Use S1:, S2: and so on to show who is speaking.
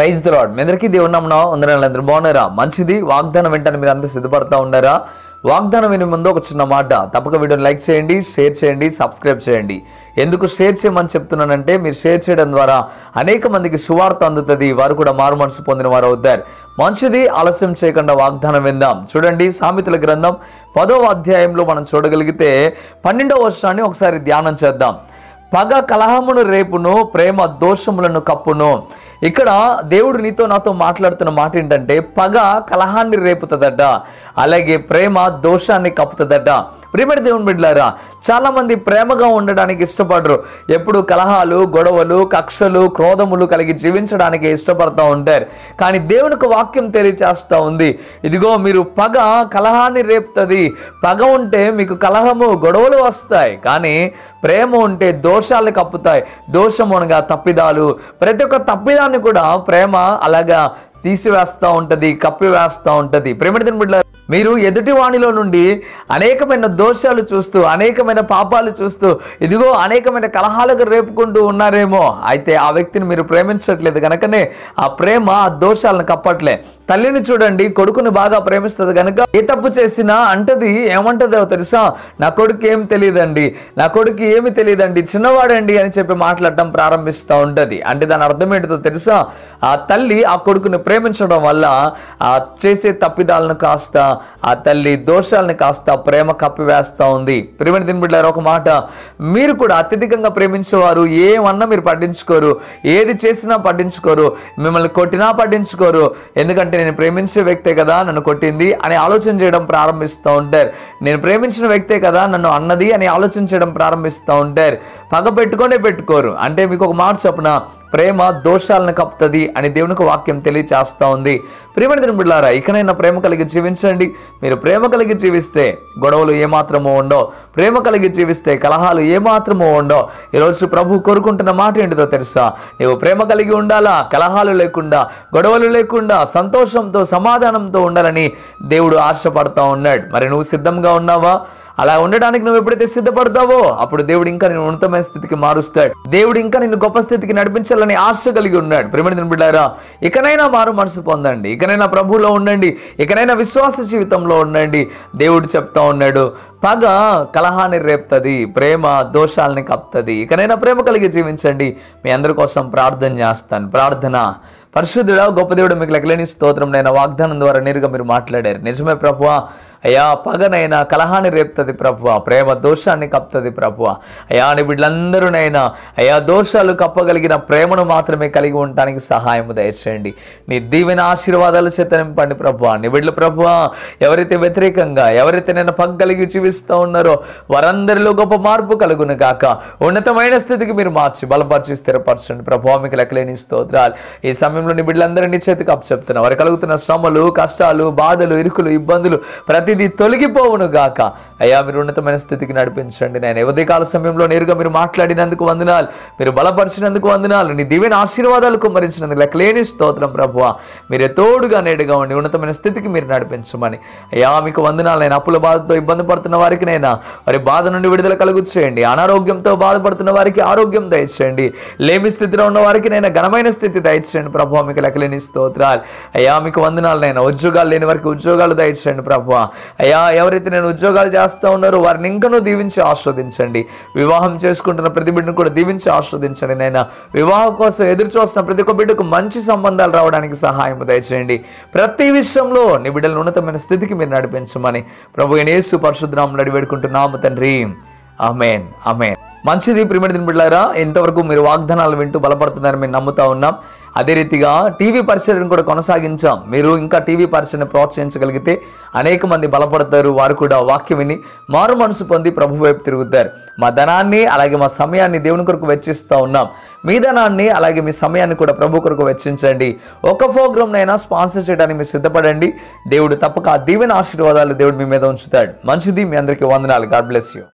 S1: Praise the మీ అందరికీ దేవుడు నమ్మనా వందనాలు అందరూ. బాగున్నారా? మంచిది. వాగ్దానం వెంటనే మీరు అందరూ సిద్ధపడతా ఉన్నారా? వాగ్దానం వినే ముందు ఒక చిన్న మాట. తప్పక వీడియోని లైక్ చేయండి షేర్ చేయండి సబ్స్క్రైబ్ చేయండి. ఎందుకు షేర్ చేయమని చెప్తున్నానంటే మీరు షేర్ చేయడం ద్వారా అనేక మందికి సువార్త అందుతుంది. వారు కూడా మారు మనసు పొందిన వారు అవుతారు. మంచిది ఆలస్యం చేయకుండా వాగ్దానం విందాం. చూడండి సామెతల గ్రంథం పదవ అధ్యాయంలో మనం చూడగలిగితే పన్నెండవ వర్షాన్ని ఒకసారి ధ్యానం చేద్దాం. పగ కలహమును రేపును ప్రేమ దోషములను కప్పును. ఇక్కడ దేవుడు నీతో నాతో మాట్లాడుతున్న మాట ఏంటంటే పగ కలహాన్ని రేపుతుందట అలాగే ప్రేమ దోషాన్ని కప్పుతుందట. ప్రియమైన దేవుని బిడ్డలారా చాలామంది ప్రేమగా ఉండడానికి ఇష్టపడరు. ఎప్పుడు కలహాలు గొడవలు కక్షలు క్రోధములు కలిగి జీవించడానికి ఇష్టపడతా ఉంటారు. కానీ దేవునికి వాక్యం తెలియచేస్తూ ఉంది. ఇదిగో మీరు పగ కలహాన్ని రేపుతుంది. పగ ఉంటే మీకు కలహము గొడవలు వస్తాయి. కానీ ప్రేమ ఉంటే దోషాలు కప్పుతాయి. దోషం అనగా తప్పిదాలు. ప్రతి ఒక్క తప్పిదాన్ని కూడా ప్రేమ అలాగా తీసివేస్తూ ఉంటుంది కప్పివేస్తూ ఉంటుంది. ప్రేమ బిడ్డ మీరు ఎదుటి వాణిలో నుండి అనేకమైన దోషాలు చూస్తూ అనేకమైన పాపాలు చూస్తూ ఇదిగో అనేకమైన కలహాలకు రేపుకుంటూ ఉన్నారేమో. అయితే ఆ వ్యక్తిని మీరు ప్రేమించట్లేదు కనుకనే ఆ ప్రేమ ఆ దోషాలను కప్పట్లే. తల్లిని చూడండి కొడుకుని బాగా ప్రేమిస్తుంది కనుక ఏ తప్పు చేసినా అంటది ఏమంటదో తెలుసా? నా కొడుకు ఏం తెలియదండి నా కొడుకు ఏమి తెలియదండి చిన్నవాడండి అని చెప్పి మాట్లాడటం ప్రారంభిస్తూ ఉంటుంది. అంటే దాని అర్థం ఏంటో తెలుసా? ఆ తల్లి ఆ కొడుకుని ప్రేమించడం వల్ల ఆ చేసే తప్పిదాలను కాస్త ఆ తల్లి దోషాలని కాస్త ప్రేమ కప్పివేస్తూ ఉంది. ప్రేమని తినబిడ్డారు ఒక మాట. మీరు కూడా అత్యధికంగా ప్రేమించేవారు ఏమన్నా మీరు పట్టించుకోరు. ఏది చేసినా పట్టించుకోరు. మిమ్మల్ని కొట్టినా పట్టించుకోరు. ఎందుకంటే నేను ప్రేమించే వ్యక్తే కదా నన్ను కొట్టింది అని ఆలోచన చేయడం ప్రారంభిస్తూ ఉంటారు. నేను ప్రేమించిన వ్యక్తే కదా నన్ను అన్నది అని ఆలోచన చేయడం ప్రారంభిస్తూ ఉంటారు. పగ పెట్టుకొనే పెట్టుకోరు. అంటే మీకు ఒక మాట చెప్పిన ప్రేమ దోషాలను కప్పుతుంది అని దేవునికి వాక్యం తెలియచేస్తూ ఉంది. ప్రేమని బిడ్డారా ఇకనైనా ప్రేమ కలిగి జీవించండి. మీరు ప్రేమ కలిగి జీవిస్తే గొడవలు ఏమాత్రమో ఉండో ప్రేమ కలిగి జీవిస్తే కలహాలు ఏమాత్రమో ఉండో ఈరోజు ప్రభు కోరుకుంటున్న మాట ఏంటిదో తెలుసా? నీవు ప్రేమ కలిగి ఉండాలా? కలహాలు లేకుండా గొడవలు లేకుండా సంతోషంతో సమాధానంతో ఉండాలని దేవుడు ఆశపడతా ఉన్నాడు. మరి నువ్వు సిద్ధంగా ఉన్నావా? అలా ఉండడానికి నువ్వు ఎప్పుడైతే సిద్ధపడతావో అప్పుడు దేవుడు ఇంకా నేను ఉన్నతమైన స్థితికి మారుస్తాడు. దేవుడు ఇంకా నిన్ను గొప్ప స్థితికి నడిపించాలని ఆశ కలిగి ఉన్నాడు. ప్రేమని బిడ్డారా ఇకనైనా మారు మనసు పొందండి. ఇకనైనా ప్రభువులో ఉండండి. ఇకనైనా విశ్వాస జీవితంలో ఉండండి. దేవుడు చెప్తా ఉన్నాడు పగ కలహాన్ని రేపుతుంది ప్రేమ దోషాలని కప్తుంది ఇకనైనా ప్రేమ కలిగి జీవించండి. మీ అందరి కోసం ప్రార్థన చేస్తాను. ప్రార్థన. పరిశుద్ధుడా గొప్ప దేవుడు మీకు లెక్కలేని స్తోత్రం నేను వాగ్దానం ద్వారా నేరుగా మీరు మాట్లాడారు. నిజమే ప్రభువా అయ్యా పగనైనా కలహాన్ని రేపుతుంది ప్రభువ ప్రేమ దోషాన్ని కప్పుతుంది ప్రభువ. అయ్యా నీ బిడ్డలందరూనైనా అయ్యా దోషాలు కప్పగలిగిన ప్రేమను మాత్రమే కలిగి ఉండటానికి సహాయం దయచేయండి. నీ దీవెన ఆశీర్వాదాలు చేత నింపండి ప్రభువ. నీ బిడ్డలు ప్రభువ ఎవరైతే వ్యతిరేకంగా ఎవరైతే నేను పగ కలిగి జీవిస్తూ ఉన్నారో వారందరిలో గొప్ప మార్పు కలుగును గాక. ఉన్నతమైన స్థితికి మీరు మార్చి బలపరిచి స్థిరపరచండి. ప్రభువ మీకు లెక్కలేని స్తోత్రాలు. ఈ సమయంలో నీ బిడ్డలందరినీ చేతికి అప్పచెప్తున్నా. వారు కలుగుతున్న శ్రమలు కష్టాలు బాధలు ఇరుకులు ఇబ్బందులు ప్రతిదీ తొలగిపోవును గాక అయ్యా మీరు ఉన్నతమైన స్థితికి నడిపించండి నేను ఉదయకాల సమయంలో నేరుగా మీరు మాట్లాడినందుకు వందనాలు మీరు బలపరిచినందుకు వందనాలు నీ దివ్యన ఆశీర్వాదాలు కుమ్మరించినందుకు లెక్కలేని స్తోత్రం ప్రభువ. మీరే తోడుగా నేడుగా ఉండి ఉన్నతమైన స్థితికి మీరు నడిపించమని. అయ్యా మీకు వందనాలు నేను అప్పుల బాధతో ఇబ్బంది పడుతున్న వారికి నైనా వారి బాధ నుండి విడుదల కలుగు చేయండి. అనారోగ్యంతో బాధపడుతున్న వారికి ఆరోగ్యం దయచేయండి. లేమి స్థితిలో ఉన్న వారికి నైనా ఘనమైన స్థితి దయచేయండి ప్రభు మీకు లెక్కలేని స్తోత్రాలు. అయ్యా మీకు వందనాలు నేను ఉద్యోగాలు లేని వారికి ఉద్యోగాలు దయచేయండి ప్రభు అయ్యా ఎవరైతే నేను ఉద్యోగాలు చేస్తాను చేస్తూ ఉన్నారు. వారిని ఇంకనూ దీవించి ఆస్వాదించండి. వివాహం చేసుకుంటున్న ప్రతి బిడ్డను కూడా దీవించి ఆస్వాదించండి నైనా వివాహం కోసం ఎదురు చూస్తున్న ప్రతి ఒక్క బిడ్డకు మంచి సంబంధాలు రావడానికి సహాయం దయచేయండి. ప్రతి విషయంలో నీ బిడ్డలను ఉన్నతమైన స్థితికి మీరు నడిపించమని ప్రభు యేసు పరిశుద్ధనామం నడి వేడుకుంటున్నాము తండ్రి. అమేన్ అమేన్ మంచిది ప్రిమిడి బిడ్డారా ఇంతవరకు మీరు వాగ్దానాలు వింటూ బలపడుతున్నారని మేము నమ్ముతా ఉన్నాం. అదే రీతిగా టీవీ పరిచయను కూడా కొనసాగించాం. మీరు ఇంకా టీవీ పరిచయను ప్రోత్సహించగలిగితే అనేక మంది బలపడతారు. వారు కూడా వాక్యం విని మారు మనసు పొంది ప్రభు వైపు తిరుగుతారు. మా ధనాన్ని అలాగే మా సమయాన్ని దేవుని కొరకు వెచ్చిస్తూ ఉన్నాం. మీ ధనాన్ని అలాగే మీ సమయాన్ని కూడా ప్రభు కొరకు వెచ్చించండి. ఒక ప్రోగ్రామ్నైనా స్పాన్సర్ చేయడానికి మీరు సిద్ధపడండి. దేవుడు తప్పక ఆ దీవెన ఆశీర్వాదాలు దేవుడు మీ మీద ఉంచుతాడు. మంచిది. మీ అందరికీ వందనాలు. God bless you.